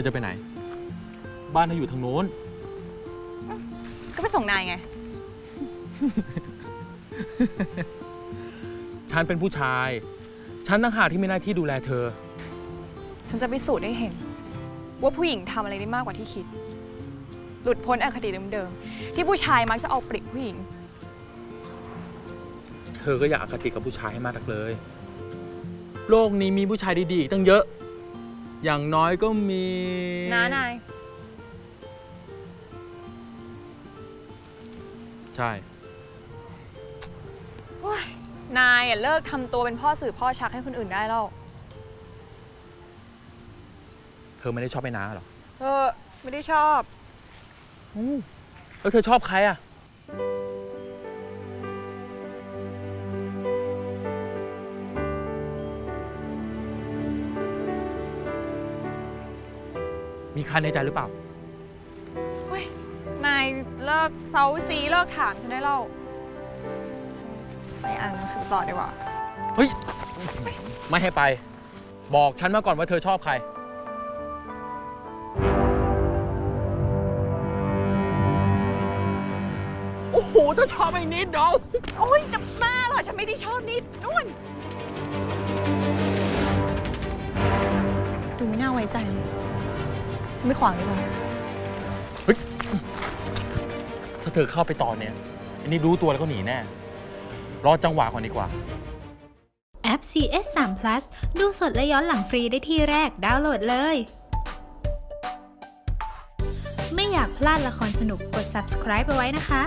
อจะไปไหน บ้านเธออยู่ทางโน้น ก็ไปส่งนายไง ฉันเป็นผู้ชาย ฉันต่างหากที่มีหน้าที่ดูแลเธอ ฉันจะพิสูจน์ให้เห็น ว่าผู้หญิงทำอะไรได้มากกว่าที่คิด หลุดพ้นอคติเดิมๆ ที่ผู้ชายมักจะเอาเปรียบผู้หญิง เธอก็อยากอคติกับผู้ชายให้มากนักเลย โลกนี้มีผู้ชายดีๆอีกตั้งเยอะ อย่างน้อยก็มีนะนาย ใช่ นายอะเลิกทำตัวเป็นพ่อสื่อพ่อชักให้คนอื่นได้แล้ว เธอไม่ได้ชอบไอ้น้าหรอเออไม่ได้ชอบ แล้วเธอชอบใครอะ มีใครในใจหรือเปล่า เฮ้ย นายเลิกเซาซีเลิกถามฉันได้แล้วไปอ่านหนังสือต่อดีกว่า เฮ้ย ไม่ให้ไป บอกฉันมาก่อนว่าเธอชอบใคร โอ้โหเธอชอบไอ้นิดเดอโอ้ยจะบ้าเหรอ ฉันไม่ได้ชอบนิดนู่น ฉันไม่ขวางดีกว่าถ้าเธอเข้าไปตอนเนี้ยอันนี้รู้ตัวแล้วก็หนีแน่ รอจังหวะก่อนดีกว่า แอป CS 3 Plus ดูสดและย้อนหลังฟรีได้ที่แรก ดาวน์โหลดเลย ไม่อยากพลาดละครสนุกกด subscribe ไปไว้นะคะ